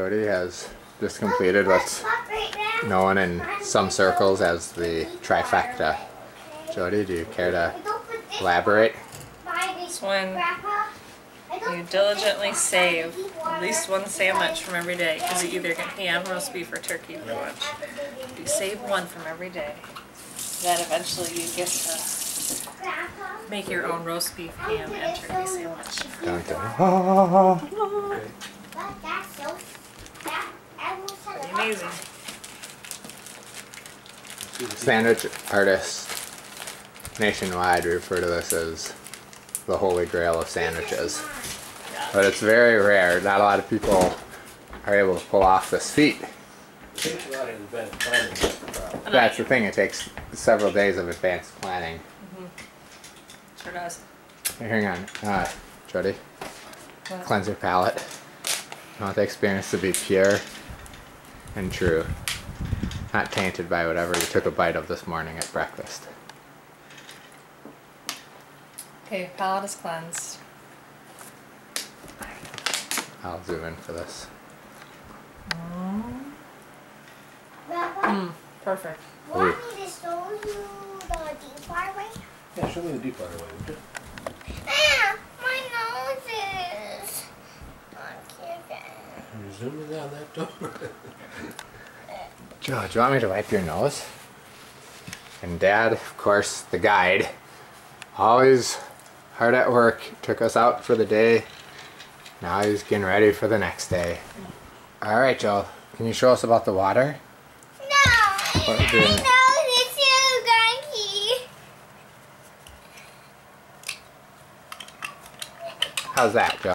Jody has just completed what's known in some circles as the trifecta. Jody, do you care to elaborate? It's when you diligently save at least one sandwich from every day because you either get ham, roast beef, or turkey for lunch. You save one from every day. Then eventually you get to make your own roast beef, ham, and turkey sandwich. Dun, dun. amazing. Sandwich artists nationwide refer to this as the holy grail of sandwiches. But it's very rare. Not a lot of people are able to pull off this feat. Takes a lot of advanced planning. that's the problem. That's the thing, it takes several days of advanced planning. Sure does. Hang on, uh, Jody, What? cleanse your palate. You want the experience to be pure and true. Not tainted by whatever you took a bite of this morning at breakfast. Okay, palate is cleansed. I'll zoom in for this. Mm, perfect. Want me to show you the deep fry way? Yeah, show me the deep fryer way, would you? Ah, my nose is on camera. You're zooming down that door. Joe, do you want me to wipe your nose? And Dad, of course, the guide, always hard at work, took us out for the day. Now he's getting ready for the next day. All right, Joe, can you show us about the water? No, What I are you doing? know it's you, Gunky. How's that, Joe?